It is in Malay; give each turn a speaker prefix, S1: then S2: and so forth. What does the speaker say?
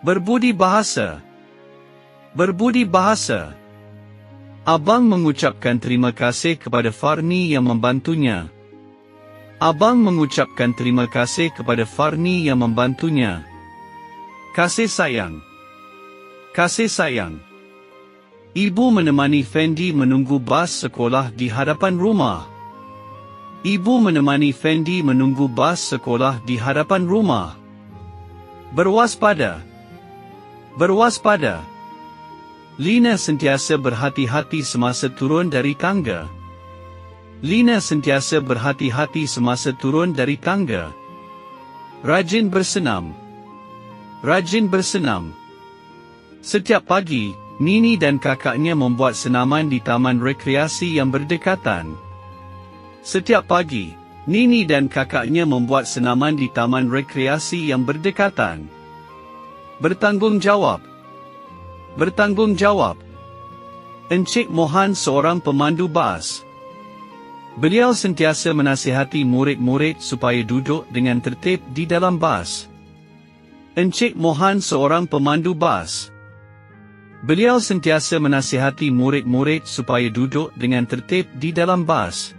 S1: Berbudi bahasa. Berbudi bahasa. Abang mengucapkan terima kasih kepada Farni yang membantunya. Abang mengucapkan terima kasih kepada Farni yang membantunya. Kasih sayang. Kasih sayang. Ibu menemani Fendi menunggu bas sekolah di hadapan rumah. Ibu menemani Fendi menunggu bas sekolah di hadapan rumah. Berwaspada. Berwaspada. Lina sentiasa berhati-hati semasa turun dari tangga. Lina sentiasa berhati-hati semasa turun dari tangga. Rajin bersenam. Rajin bersenam. Setiap pagi, Nini dan kakaknya membuat senaman di taman rekreasi yang berdekatan. Setiap pagi, Nini dan kakaknya membuat senaman di taman rekreasi yang berdekatan. Bertanggungjawab. Bertanggungjawab. Encik Mohan seorang pemandu bas. Beliau sentiasa menasihati murid-murid supaya duduk dengan tertib di dalam bas. Encik Mohan seorang pemandu bas. Beliau sentiasa menasihati murid-murid supaya duduk dengan tertib di dalam bas.